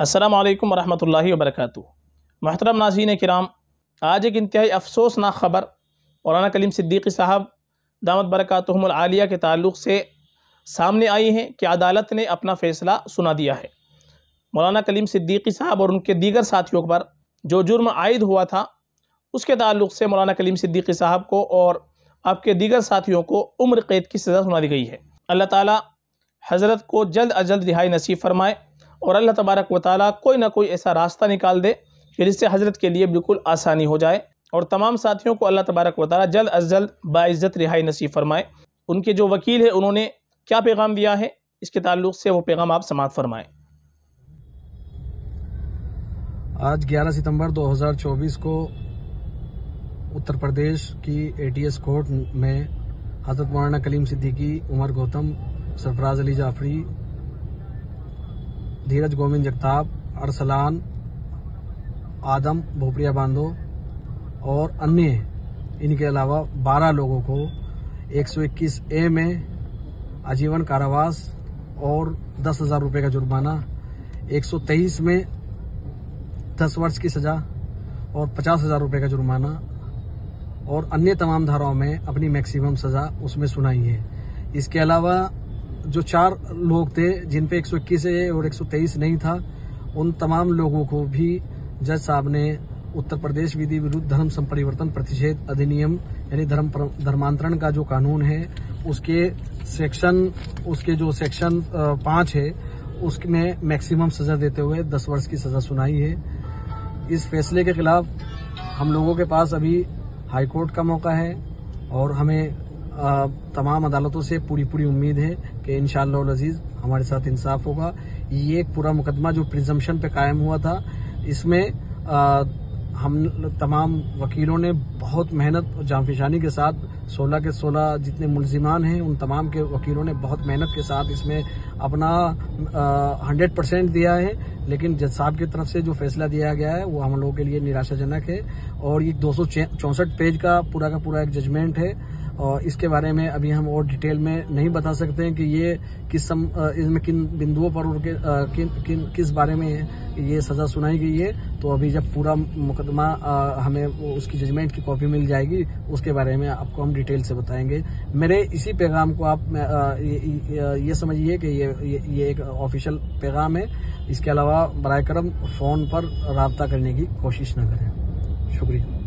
अस्सलाम वालेकुम रहमतुल्लाहि व बरकातुहू मोहतरम नाजीन कराम आज एक इंतहाई अफसोसनाक ख़बर, मौलाना कलीम सिद्दीकी साहब, दामद बरकतहम आलिया के ताल्लुक़ से सामने आई हैं कि अदालत ने अपना फ़ैसला सुना दिया है। मौलाना कलीम सिद्दीकी साहब और उनके दीगर साथियों पर जो जुर्म आयद हुआ था, उसके ताल्लुक़ से मौलाना कलीम सिद्दीकी साहब को और आपके दीगर साथियों को उम्र कैद की सज़ा सुना दी गई है। अल्लाह ताला हज़रत को जल्द अज जल्द रिहाई नसीब फरमाए और अल्लाह तबारक व ताली कोई ना कोई ऐसा रास्ता निकाल दे कि जिससे हज़रत के लिए बिल्कुल आसानी हो जाए। और तमाम साथियों को अल्लाह तबारक व ताली जल्द अज जल्द बाइज़्ज़त रिहाई नसीब फरमाए। उनके जो वकील है, उन्होंने क्या पैगाम दिया है? इसके ताल्लुक से वो पैगाम आप समाप्त फरमाएँ। आज 11 सितंबर 2024 को उत्तर प्रदेश की एटीएस कोर्ट में हज़रत मौलाना कलीम सिद्दीकी, उमर गौतम, सरफराज अली जाफरी धीरज गोविंद जगताप, अरसलान, आदम, भोपड़िया बांधो और अन्य, इनके अलावा 12 लोगों को 121 ए में आजीवन कारावास और दस हज़ार रुपये का जुर्माना 123 में 10 वर्ष की सजा और पचास हज़ार रुपये का जुर्माना और अन्य तमाम धाराओं में अपनी मैक्सिमम सजा उसमें सुनाई है। इसके अलावा जो चार लोग थे, जिन पे 121 और 123 नहीं था, उन तमाम लोगों को भी जज साहब ने उत्तर प्रदेश विधि विरुद्ध धर्म संपरिवर्तन प्रतिषेध अधिनियम, यानी धर्म धर्मांतरण का जो कानून है, उसके सेक्शन, उसके जो सेक्शन पाँच है, उसमें मैक्सिमम सजा देते हुए दस वर्ष की सजा सुनाई है। इस फैसले के खिलाफ हम लोगों के पास अभी हाईकोर्ट का मौका है और हमें तमाम अदालतों से पूरी पूरी उम्मीद है कि इन अज़ीज़ हमारे साथ इंसाफ होगा। ये एक पूरा मुकदमा जो प्रिजम्पन पे कायम हुआ था, इसमें हम तमाम वकीलों ने बहुत मेहनत और जामफिशानी के साथ 16 के 16 जितने मुलजिमान हैं, उन तमाम के वकीलों ने बहुत मेहनत के साथ इसमें अपना हंड्रेड परसेंट दिया है। लेकिन जज साहब की तरफ़ से जो फैसला दिया गया है, वो हम लोगों के लिए निराशाजनक है। और ये दो पेज का पूरा का पूरा एक जजमेंट है। और इसके बारे में अभी हम और डिटेल में नहीं बता सकते हैं कि ये किस सम, इसमें किन बिंदुओं पर उनके किन, किन किस बारे में ये सजा सुनाई गई है। तो अभी जब पूरा मुकदमा हमें उसकी जजमेंट की कॉपी मिल जाएगी उसके बारे में आपको हम डिटेल से बताएँगे। मेरे इसी पैगाम को आप ये, ये समझिए कि ये, ये ये एक ऑफिशियल पैगाम है। इसके अलावा बर करम फ़ोन पर रबता करने की कोशिश न करें। शुक्रिया।